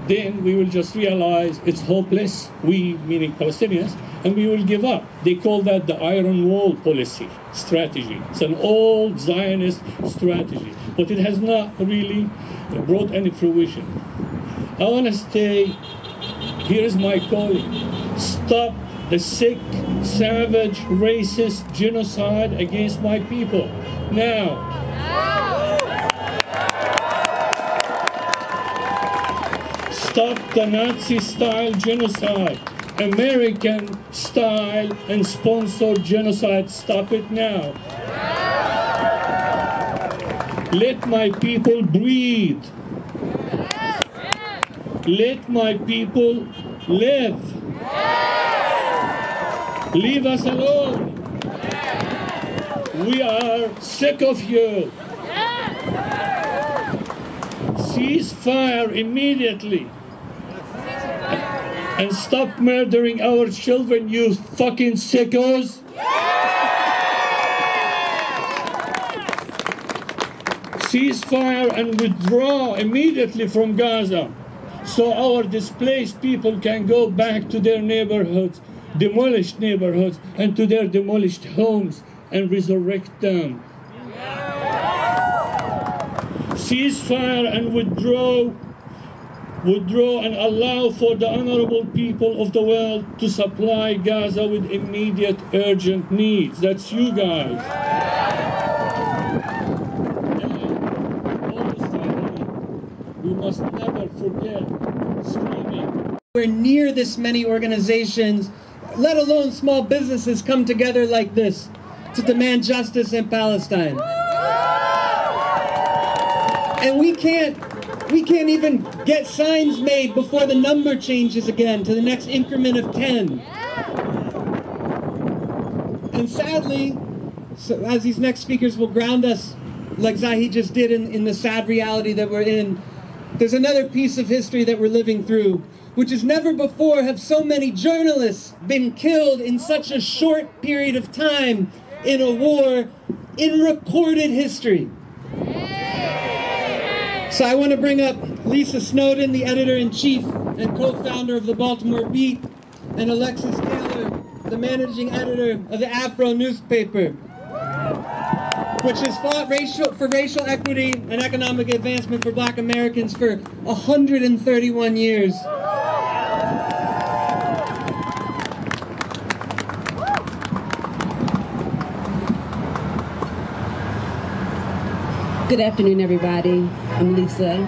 then we will just realize it's hopeless, we meaning Palestinians, and we will give up. They call that the iron wall policy strategy. It's an old Zionist strategy, but it has not really brought any fruition. I want to stay, here's my calling stop the sick, savage, racist genocide against my people. Now. Stop the Nazi style genocide. American style and sponsored genocide. Stop it now. Let my people breathe. Let my people live. Leave us alone. We are sick of you. Cease fire immediately. And stop murdering our children, you fucking sickos. Cease fire and withdraw immediately from Gaza so our displaced people can go back to their neighborhoods, demolished neighborhoods, and to their demolished homes and resurrect them. Cease fire and withdraw withdraw and allow for the honorable people of the world to supply Gaza with immediate urgent needs. That's you guys. we must never forget screaming. Where near this many organizations, let alone small businesses, come together like this to demand justice in Palestine. And we can't we can't even get signs made before the number changes again to the next increment of 10. And sadly, so as these next speakers will ground us, like Zahi just did in, in the sad reality that we're in, there's another piece of history that we're living through, which is never before have so many journalists been killed in such a short period of time in a war in recorded history. So I want to bring up Lisa Snowden, the editor-in-chief and co-founder of the Baltimore Beat, and Alexis Taylor, the managing editor of the Afro newspaper, which has fought racial, for racial equity and economic advancement for black Americans for 131 years. Good afternoon, everybody. I'm Lisa.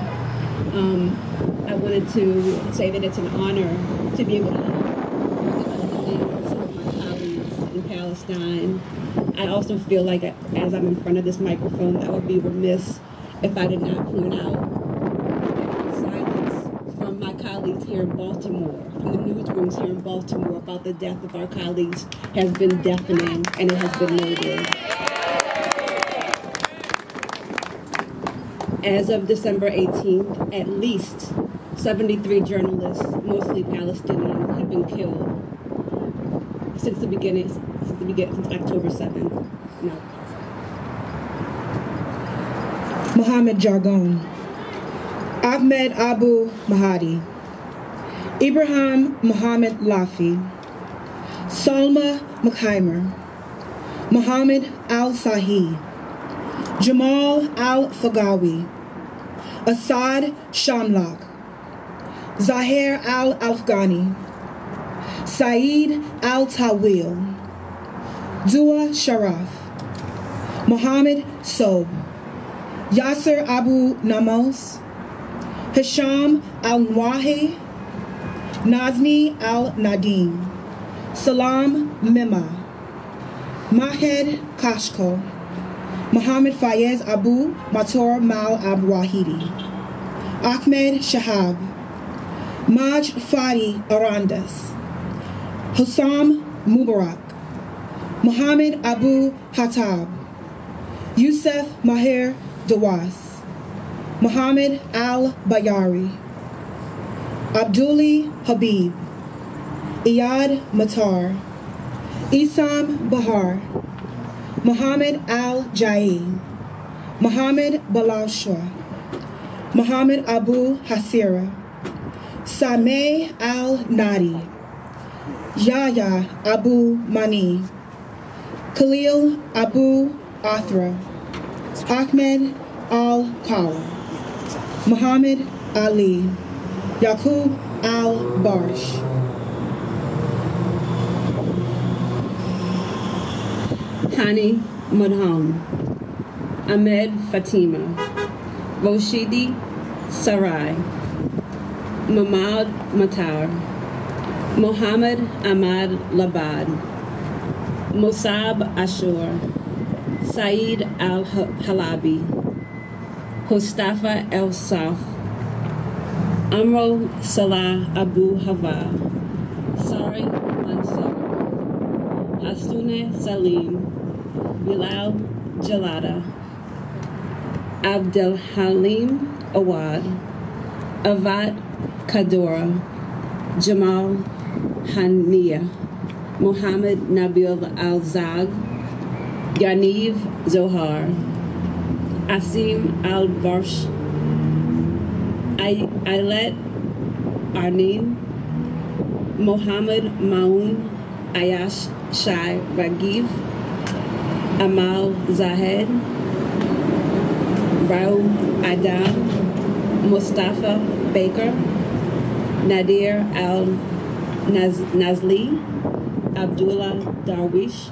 Um, I wanted to say that it's an honor to be able to some of my colleagues in Palestine. I also feel like as I'm in front of this microphone, I would be remiss if I did not point out silence from my colleagues here in Baltimore, from the newsrooms here in Baltimore about the death of our colleagues has been deafening and it has been noted. As of December 18th, at least 73 journalists, mostly Palestinian, have been killed since the beginning, since the beginning, since October 7th. No. Mohammed Jargon, Ahmed Abu Mahdi, Ibrahim Mohammed Lafi, Salma Mukhaimer, Mohammed Al Sahi, Jamal Al Fagawi, Assad Shamlak, Zahir Al Afghani, Saeed Al Tawil, Dua Sharaf, Mohammed Sob, Yasser Abu Namos, Hisham Al Mwahi, Nazni Al Nadim, Salam Mima, Mahed Kashko, Mohammed Fayez Abu Mator Mal Ab Wahidi, Ahmed Shahab, Maj Fadi Arandas, Hussam Mubarak, Mohammed Abu Hatab, Youssef Maher Dawas, Mohammed Al Bayari, Abduli Habib, Iyad Matar, Isam Bahar, Muhammad Al Jain, Muhammad Balashwa, Muhammad Abu Hasira, Sameh Al Nadi, Yahya Abu Mani, Khalil Abu Athra, Ahmed Al Kawa, Muhammad Ali, Yaqub Al Barsh. Hani Madham, Ahmed Fatima, Roshidi Sarai, Mahmoud Matar, Mohammed Ahmad Labad, Mossab Ashur, Saeed Al Halabi, Mustafa El Saf, Amro Salah Abu Hava, Sari Mansour, Hastune Salim, Bilal Jalada, Abdel Halim Awad, Avat Kadora, Jamal Hania, Mohammed Nabil Al Zag, Yaniv Zohar, Asim Al Barsh, Ayelet Arnin, Mohammed Maun Ayash Shai Regev, Amal Zahed, Raul Adam, Mustafa Baker, Nadir Al Nazli, Abdullah Darwish,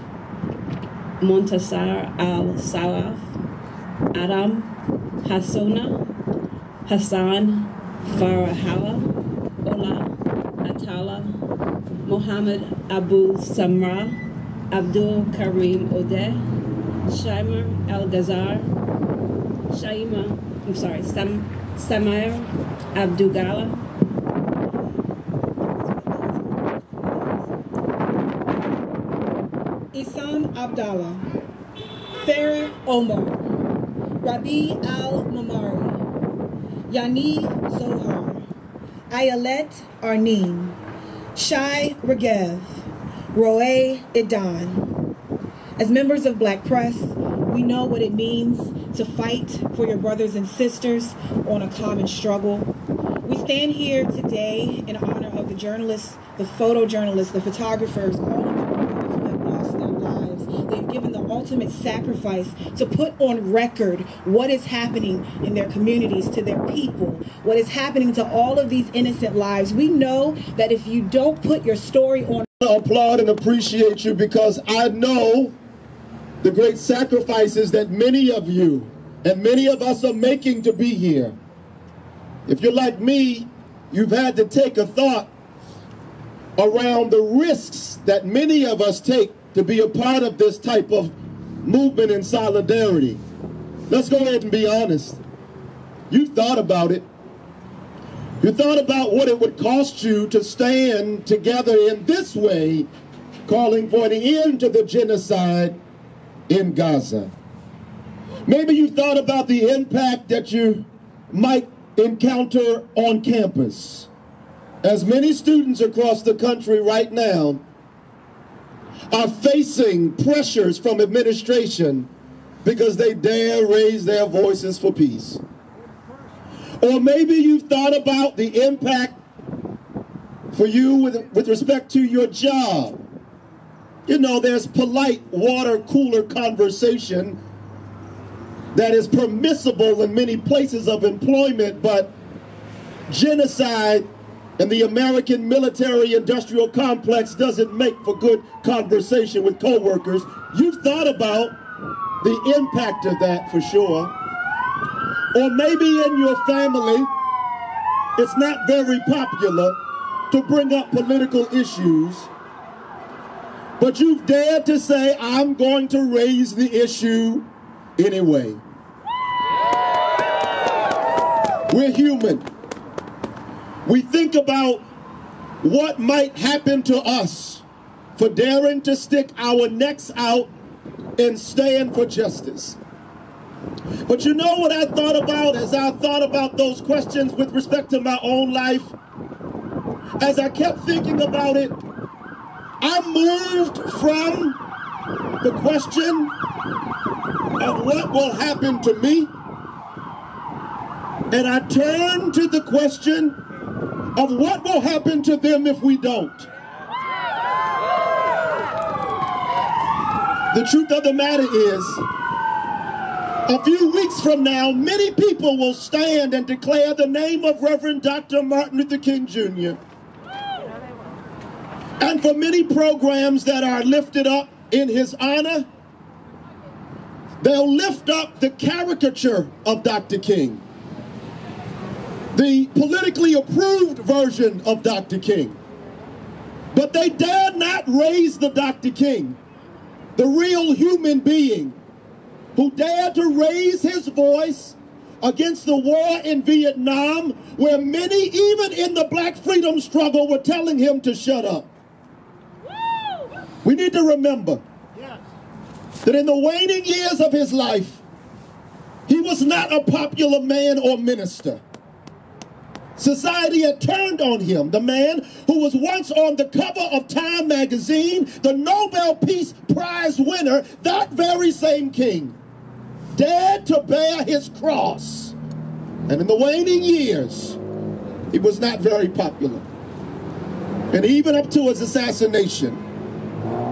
Montasar Al Sawaf, Adam Hassona, Hassan Farahala, Ola Atala, Mohammed Abu Samra, Abdul Karim Odeh, Shaimer Al Ghazar, Shaima, I'm sorry, Sam, Samir Abdugala, Isam Abdallah, Farah Omar, Rabi Al Mamari, Yani Zohar, Ayelet Arnin, Shai Regev, Roe Idan. As members of Black Press, we know what it means to fight for your brothers and sisters on a common struggle. We stand here today in honor of the journalists, the photojournalists, the photographers, all of the who have lost their lives. They've given the ultimate sacrifice to put on record what is happening in their communities to their people, what is happening to all of these innocent lives. We know that if you don't put your story on I applaud and appreciate you because I know the great sacrifices that many of you and many of us are making to be here. If you're like me, you've had to take a thought around the risks that many of us take to be a part of this type of movement and solidarity. Let's go ahead and be honest. You've thought about it. You thought about what it would cost you to stand together in this way, calling for an end to the genocide in Gaza. Maybe you thought about the impact that you might encounter on campus. As many students across the country right now are facing pressures from administration because they dare raise their voices for peace. Or maybe you've thought about the impact for you with, with respect to your job. You know, there's polite water cooler conversation that is permissible in many places of employment, but genocide and the American military industrial complex doesn't make for good conversation with coworkers. You've thought about the impact of that for sure. Or maybe in your family, it's not very popular to bring up political issues, but you've dared to say, I'm going to raise the issue anyway. We're human. We think about what might happen to us for daring to stick our necks out and stand for justice. But you know what I thought about as I thought about those questions with respect to my own life? As I kept thinking about it, I moved from the question of what will happen to me, and I turned to the question of what will happen to them if we don't. The truth of the matter is, a few weeks from now, many people will stand and declare the name of Reverend Dr. Martin Luther King Jr. And for many programs that are lifted up in his honor, they'll lift up the caricature of Dr. King, the politically approved version of Dr. King. But they dare not raise the Dr. King, the real human being who dared to raise his voice against the war in Vietnam, where many, even in the black freedom struggle, were telling him to shut up. We need to remember that in the waning years of his life, he was not a popular man or minister. Society had turned on him, the man who was once on the cover of Time magazine, the Nobel Peace Prize winner, that very same king, dared to bear his cross. And in the waning years, he was not very popular. And even up to his assassination,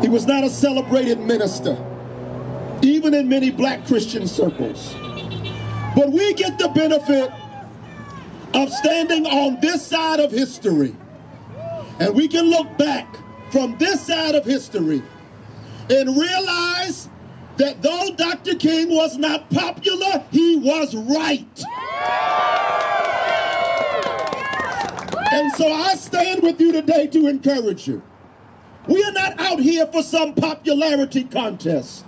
he was not a celebrated minister, even in many black Christian circles. But we get the benefit of standing on this side of history. And we can look back from this side of history and realize that though Dr. King was not popular, he was right. And so I stand with you today to encourage you. We are not out here for some popularity contest.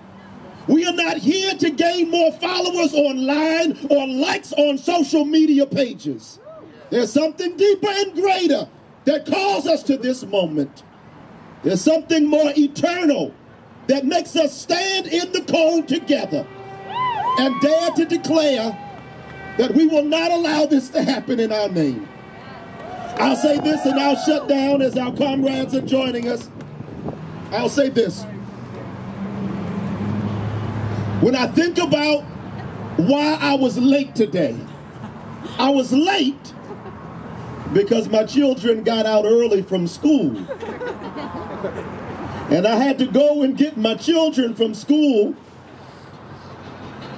We are not here to gain more followers online or likes on social media pages. There's something deeper and greater that calls us to this moment. There's something more eternal that makes us stand in the cold together and dare to declare that we will not allow this to happen in our name. I'll say this and I'll shut down as our comrades are joining us. I'll say this. When I think about why I was late today, I was late because my children got out early from school. And I had to go and get my children from school.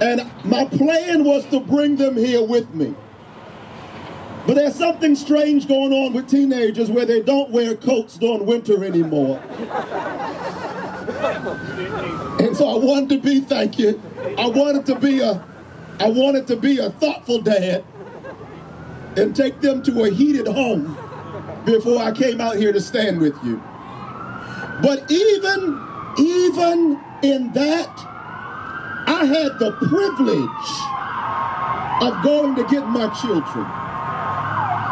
And my plan was to bring them here with me. But there's something strange going on with teenagers where they don't wear coats during winter anymore. And so I wanted to be, thank you. I wanted to be a, I wanted to be a thoughtful dad and take them to a heated home before I came out here to stand with you. But even, even in that, I had the privilege of going to get my children.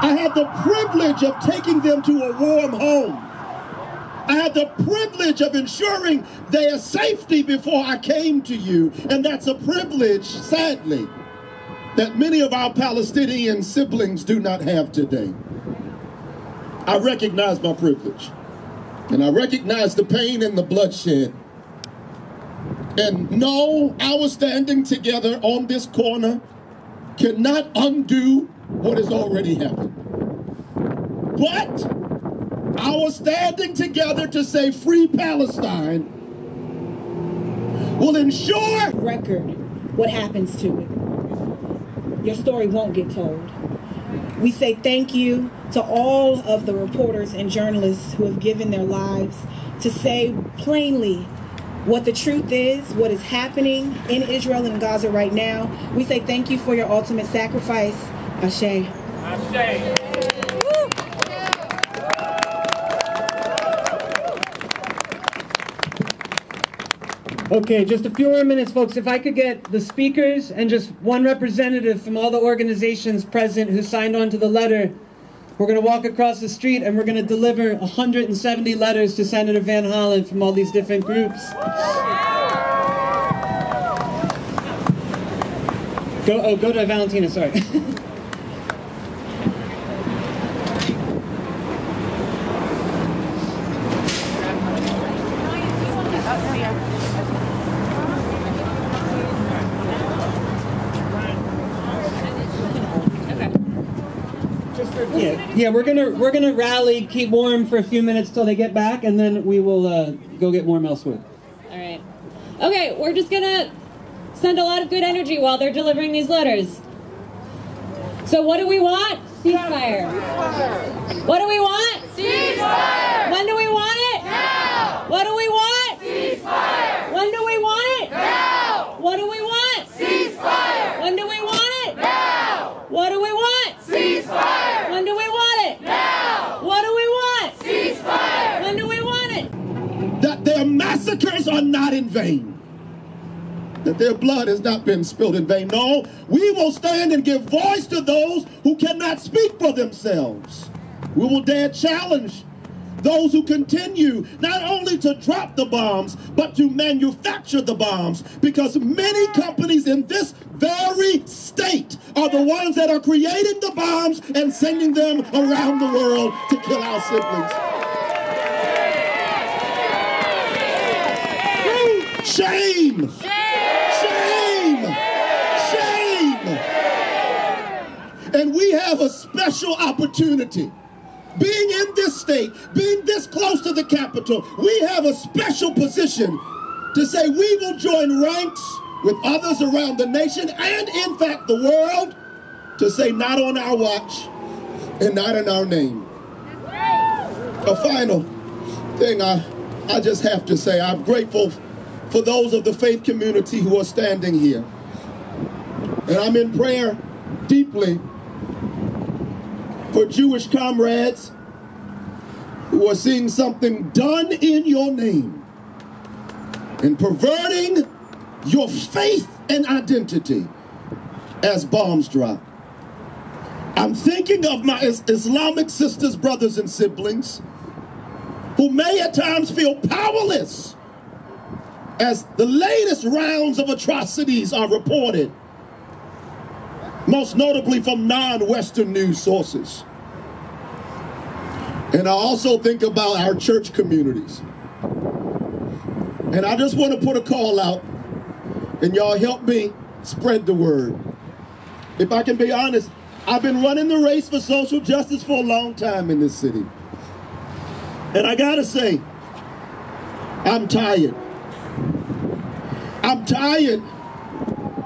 I had the privilege of taking them to a warm home. I had the privilege of ensuring their safety before I came to you. And that's a privilege, sadly, that many of our Palestinian siblings do not have today. I recognize my privilege. And I recognize the pain and the bloodshed. And no, our standing together on this corner cannot undo what has already happened. But our standing together to say free Palestine will ensure record what happens to it. Your story won't get told. We say thank you to all of the reporters and journalists who have given their lives to say plainly what the truth is, what is happening in Israel and Gaza right now. We say thank you for your ultimate sacrifice. Ashe. Ashe. Okay, just a few more minutes, folks. If I could get the speakers and just one representative from all the organizations present who signed on to the letter, we're going to walk across the street and we're going to deliver 170 letters to Senator Van Hollen from all these different groups. Go, oh, go to Valentina, sorry. Yeah, yeah, we're gonna we're gonna rally, keep warm for a few minutes till they get back, and then we will uh, go get warm elsewhere. All right. Okay, we're just gonna send a lot of good energy while they're delivering these letters. So what do we want? Ceasefire. What do we want? Ceasefire! When do we want it? Now! What do we want? Ceasefire! When do we want it? Now! What do we want? Ceasefire! When do we want it? Now! What do we want? Ceasefire! When do we want it? Now! What do we want? Ceasefire! When do we want it? that their massacres are not in vain. That their blood has not been spilled in vain. No, we will stand and give voice to those who cannot speak for themselves. We will dare challenge those who continue not only to drop the bombs, but to manufacture the bombs. Because many companies in this very state are the ones that are creating the bombs and sending them around the world to kill our siblings. Shame! Shame! Shame! And we have a special opportunity. Being in this state, being this close to the capital, we have a special position to say we will join ranks with others around the nation and, in fact, the world to say not on our watch and not in our name. A final thing I, I just have to say I'm grateful for those of the faith community who are standing here. And I'm in prayer deeply for Jewish comrades who are seeing something done in your name and perverting your faith and identity as bombs drop. I'm thinking of my Islamic sisters, brothers, and siblings who may at times feel powerless as the latest rounds of atrocities are reported, most notably from non Western news sources. And I also think about our church communities. And I just want to put a call out, and y'all help me spread the word. If I can be honest, I've been running the race for social justice for a long time in this city. And I gotta say, I'm tired. Tired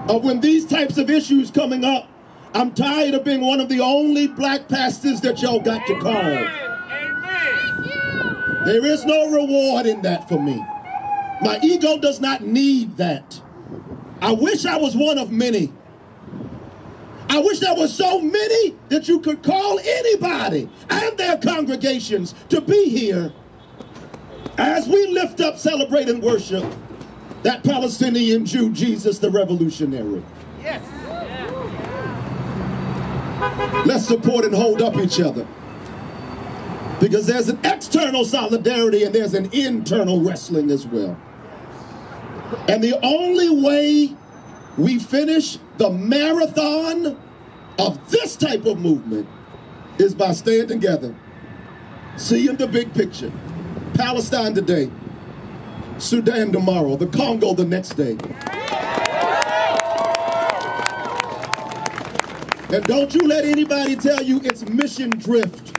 of when these types of issues coming up. I'm tired of being one of the only black pastors that y'all got to call. There is no reward in that for me. My ego does not need that. I wish I was one of many. I wish there were so many that you could call anybody and their congregations to be here as we lift up, celebrate, and worship that Palestinian Jew, Jesus the revolutionary. Yes. Let's support and hold up each other. Because there's an external solidarity and there's an internal wrestling as well. And the only way we finish the marathon of this type of movement is by staying together, seeing the big picture. Palestine today, Sudan tomorrow, the Congo the next day. And don't you let anybody tell you it's mission drift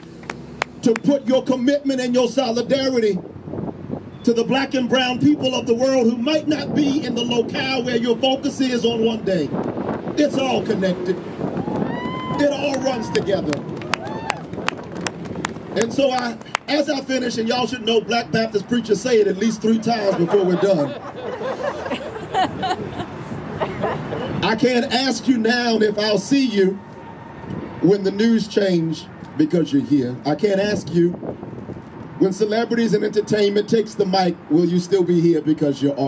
to put your commitment and your solidarity to the black and brown people of the world who might not be in the locale where your focus is on one day. It's all connected. It all runs together. And so I, as I finish, and y'all should know Black Baptist preachers say it at least three times before we're done. I can't ask you now if I'll see you when the news change because you're here. I can't ask you when celebrities and entertainment takes the mic, will you still be here because you're on?